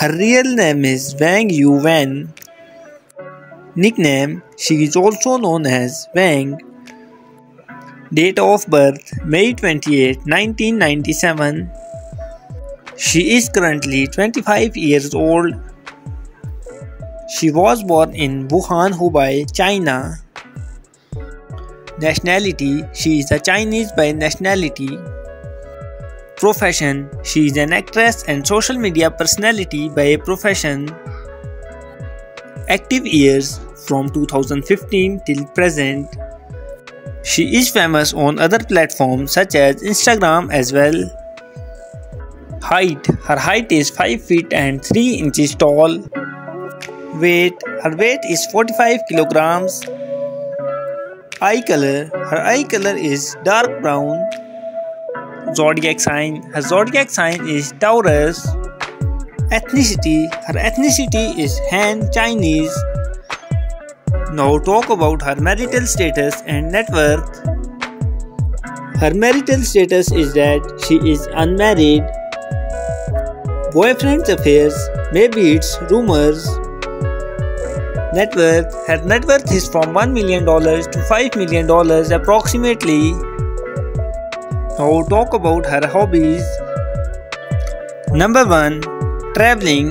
Her real name is Wang Yu Wen. Nickname She is also known as Wang. Date of birth May 28, 1997. She is currently 25 years old. She was born in Wuhan, Hubei, China. Nationality She is a Chinese by nationality. Profession She is an actress and social media personality by a profession. Active years from 2015 till present. She is famous on other platforms such as Instagram as well. Height Her height is 5 feet and 3 inches tall. Weight Her weight is 45 kilograms. Eye color Her eye color is dark brown zodiac sign. Her zodiac sign is Taurus. Ethnicity Her ethnicity is Han Chinese. Now talk about her marital status and net worth. Her marital status is that she is unmarried. Boyfriend's affairs, maybe it's rumors. Net worth Her net worth is from $1 million to $5 million approximately. Now talk about her hobbies. Number 1 Traveling.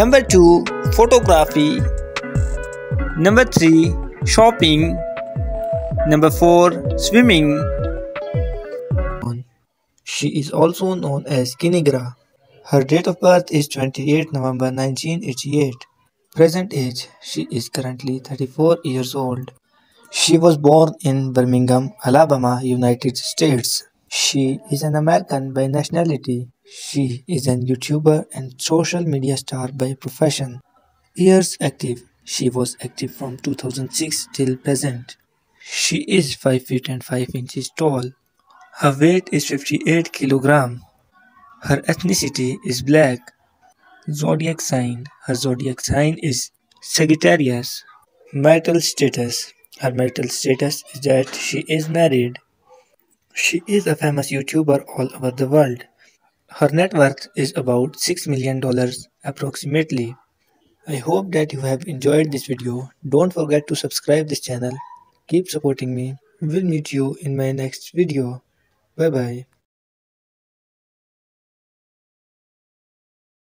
Number 2 Photography. Number 3 Shopping. Number 4 Swimming. She is also known as Kinigra. Her date of birth is 28 November 1988. Present age She is currently 34 years old. She was born in Birmingham, Alabama, United States. She is an American by nationality. She is an YouTuber and social media star by profession. Years active. She was active from 2006 till present. She is 5 feet and 5 inches tall. Her weight is 58 kilogram. Her ethnicity is black. Zodiac sign. Her zodiac sign is Sagittarius. Marital status. Her marital status is that she is married. She is a famous YouTuber all over the world. Her net worth is about $6 million approximately. I hope that you have enjoyed this video. Don't forget to subscribe this channel. Keep supporting me. We'll meet you in my next video. Bye bye.